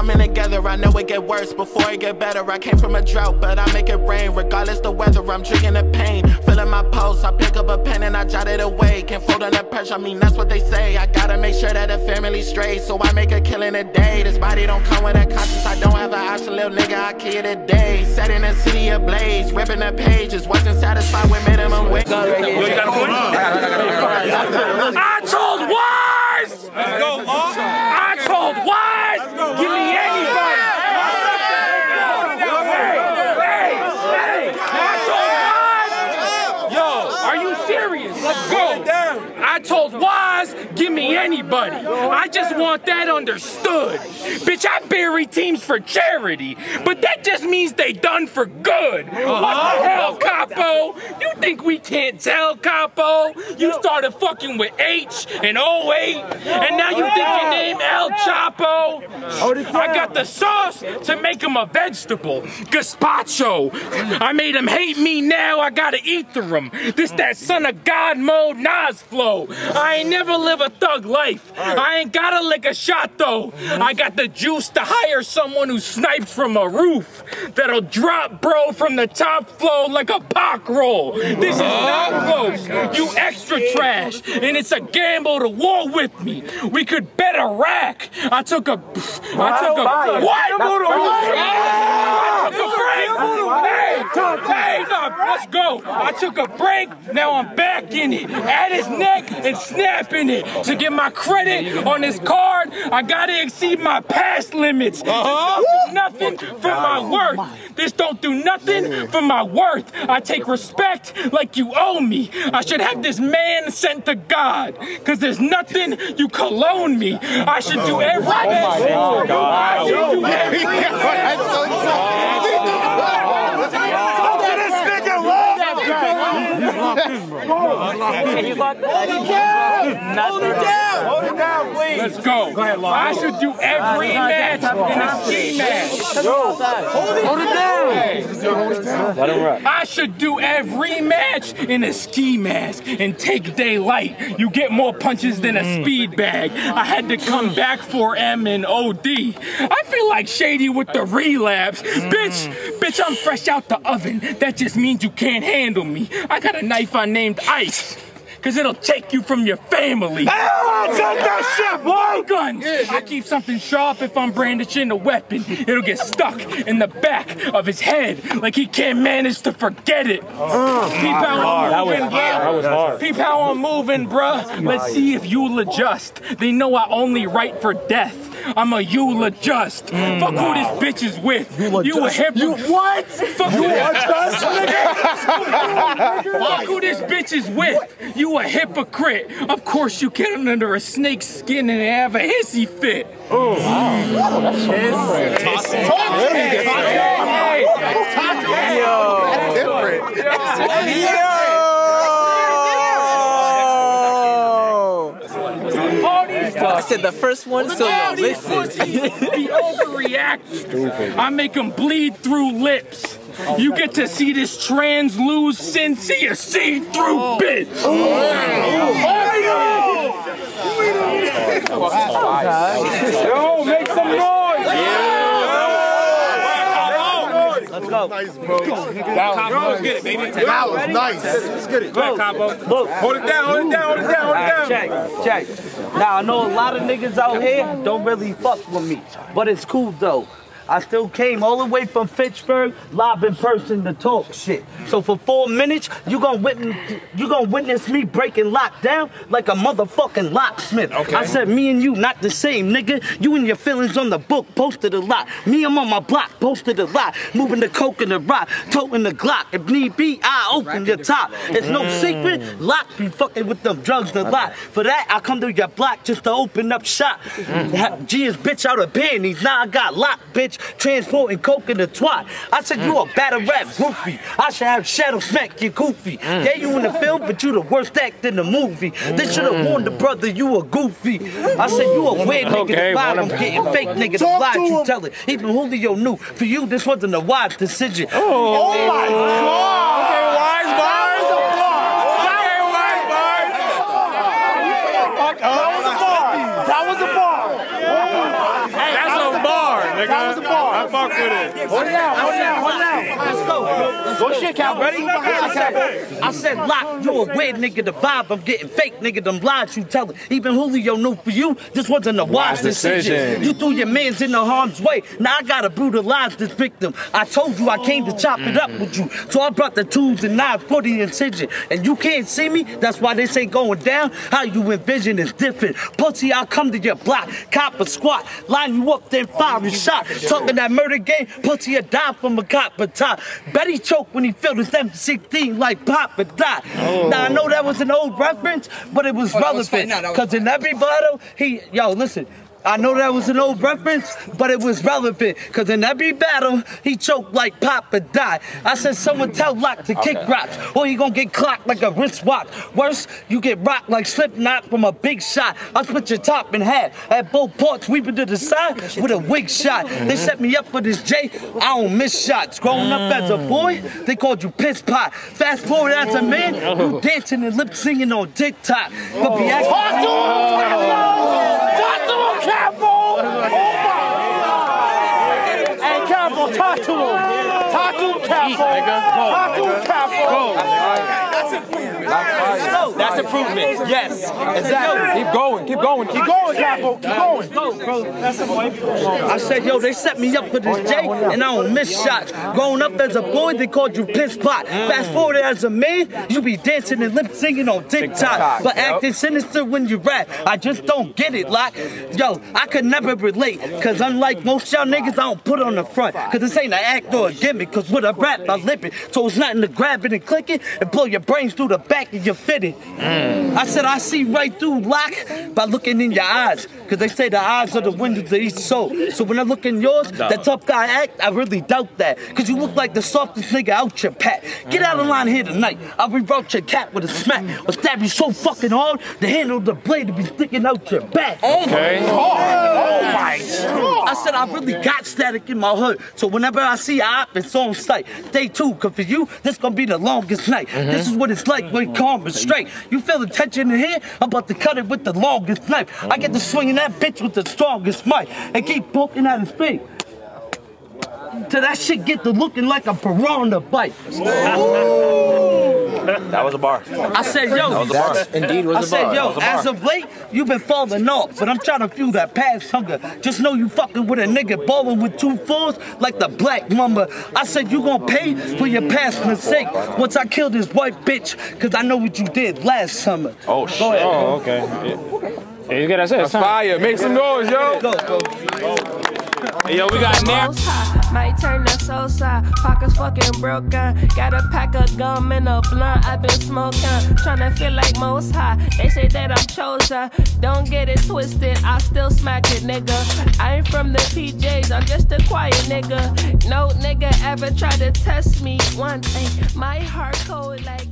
coming together. I know it get worse before it get better. I came from a drought, but I make it rain. Regardless the weather, I'm drinking the pain. Feeling my pulse, I pick up a pen and I jot it away. Can't fold under pressure, I mean, that's what they say. I gotta make sure that the family's straight, so I make a killing a day. This body don't come with a conscience, I don't have an option, little nigga, I kill it a day. Setting the city ablaze, ripping the pages, wasn't satisfied with minimum wage. I told Wise! I told Wise! Give me anybody! Hey, hey, I told Wise! Yo, are you serious? Let's go. I told Wise, give me anybody. I just want that understood. Bitch, I bury teams for charity, but that just means they done for good. What the uh-huh. hell, Capo? You think we can't tell, Capo? You started fucking with H and 08, and now you think your name El Chapo? Oh, I got the sauce to make him a vegetable. Gazpacho. I made him hate me, now I gotta eat through him. This that son of God mode Nas flow. I ain't never live a thug life. I ain't gotta lick a shot though. I got the juice to hire someone who snipes from a roof that'll drop bro from the top floor like a pock roll. This is not close. You extra trash, and it's a gamble to war with me. We could bet a rack. I took a, I took a what? I took a break. Hey, hey, no, let's go. I took a break. Now I'm back in it. At his neck and snapping it. To get my credit on this card, I gotta exceed my past limits. This don't do nothing for my worth. This don't do nothing for my worth. I take respect like you owe me. I should have this man sent to God. Cause there's nothing you cologne me. I should do every I should do every Can you lock that? Hold it down! Hold it down! Hold it down, please! Let's go. Go ahead, I should do every match a ski match. Hold it down! Let him rock. I should do every match in a ski mask and take daylight. You get more punches than a speed bag. I had to come back for M and OD. I feel like Shady with the relapse. Bitch, bitch, I'm fresh out the oven. That just means you can't handle me. I got a knife I named Ice. Cause it'll take you from your family. Take that shit, boy! Guns. I keep something sharp if I'm brandishing a weapon. It'll get stuck in the back of his head like he can't manage to forget it. Uh, Peep how I'm moving, bruh. Peep how I'm moving, bruh. Let's see if you'll adjust. They know I only write for death. I'm a you'll adjust. Fuck who this bitch is with. You, a hypocrite. What? Fuck who adjust, Fuck who this bitch is with. You a hypocrite. Of course you get under a snake's skin and have a hissy fit. Oh, I said the first one, so yo, listen. He overreacted. I make him bleed through lips. You get to see this translucent, see a see-through oh. bitch. Oh. Yo, make some noise. Let's go. Nice, bro. Let's get it. That was nice. Let's get it. Look, look. Hold it down, hold it down, hold it down, hold it down. Check, check. Now I know a lot of niggas out here don't really fuck with me, but it's cool though. I still came all the way from Fitchburg, live in person to talk shit. So for four minutes, you gonna witness, you gonna witness me breaking lockdown like a motherfucking locksmith. Okay. I said me and you not the same, nigga. You and your feelings on the book posted a lot. Me, I'm on my block, posted a lot. Moving the coke and the rock, toting the Glock. If need be, I open your top. It's no mm. secret, Lawk be fucking with them drugs a lot. For that, I come to your block just to open up shop. Mm. G is bitch out of panties. Now I got locked, bitch. Transporting coke in the twat. I said you a battle rap goofy. I should have shadow smack you goofy. Yeah, you in the film, but you the worst act in the movie. They should have warned the brother you a goofy. I said you a weird nigga Okay, to vibe. I'm getting fake nigga to Talk lie. to You him. tell it. Even Julio knew. For you, this wasn't a wise decision. Oh, oh my god. Okay, wise bars. Okay, wise bars. That was a bar. That was a bar. That's a bar, nigga. That was a bar. I fuck with it. Hold it out, hold it out, hold it out. Let's go. Let's Go go. shit, Cap. Ready? Behind, I said, Lawk, you a weird nigga. The vibe, I'm getting fake, nigga. Them lies you telling. Even Julio knew for you, this wasn't a wise decision. decision. You threw your mans in the harm's way. Now I gotta brutalize this victim. I told you I came to chop it up with you. So I brought the tools and knives for the incision. And you can't see me, that's why this ain't going down. How you envision is different. Pussy, I'll come to your block, cop a squat, line you up, then fire a shot. Talking that murder game, pussy, a die from a cop a top. Betty choked when he filled his M16 like Papa Doc. Now I know that was an old reference, but it was Oh, that was fine. relevant. No, that was Cause in every battle, he, yo, listen. I know that was an old reference, but it was relevant. Cause in every battle, he choked like Papa Doc. I said, someone tell Lawk to kick rocks, or he gonna get clocked like a wristwatch. Worse, you get rocked like Slipknot from a big shot. I split your top in half. At both parts, sweeping to the side with a wig shot. They set me up for this J. I don't miss shots. Growing up as a boy, they called you piss pot. Fast forward as a man, you dancing and lip singing on TikTok. But be acting. Talk to him, Capo! Talk to him, Capo! Hey, Capo, talk to him. Talk to him. Talk to him, Capo. That's improvement. Yes. Exactly. Keep going. Keep going. Keep going, Capo. Keep going. I said, yo, they set me up for this J, and I don't miss shots. Growing up as a boy, they called you piss pot. Fast mm. forward as a man, you be dancing and lip singing on TikTok. But acting sinister when you rap, I just don't get it. Like, yo, I could never relate. Cause unlike most y'all niggas, I don't put on the front. Cause this ain't an act or a gimmick. Cause with a rap, I lip it. So it's nothing to grab it and click it and blow your brains through the back of your fitted. Mm. I said, I see right through Lawk by looking in your eyes. Cause they say the eyes are the windows to each soul. So when I look in yours, that tough guy act, I really doubt that. Cause you look like the softest nigga out your pack. Get out of mm. line here tonight. I'll reroute your cap with a smack. Or stab you so fucking hard, the handle of the blade will be sticking out your back. Oh okay. Oh, my god. I said I really got static in my hood. So whenever I see a op, it's on sight. Day two, cause for you, this gonna be the longest night. This mm-hmm. is what it's like when mm-hmm. calm and straight. You feel the tension in here? I'm about to cut it with the longest knife. I get to mm-hmm. swinging that bitch with the strongest mic and keep poking at his face. Till that shit get to looking like a piranha bite. That was a bar. I said, yo, That indeed I was a said, bar. yo, as of late, you've been falling off, but I'm trying to fuel that past hunger. Just know you fucking with a nigga balling with two fours like the black mamba. I said, you gonna pay for your past mistake once I kill this white bitch, cause I know what you did last summer. Oh, Go shit. ahead. Oh, okay. Yeah. Hey, you get that That's fire. Make some noise, yo. Go, go. Hey, yo, we got high, might turn the soul side. Pockets fucking broken. Got a pack of gum and a blunt. I've been smoking. Tryna feel like most high. They say that I'm chosen. Don't get it twisted. I still smack it, nigga. I ain't from the PJs. I'm just a quiet nigga. No nigga ever tried to test me once. Ay, my heart cold like.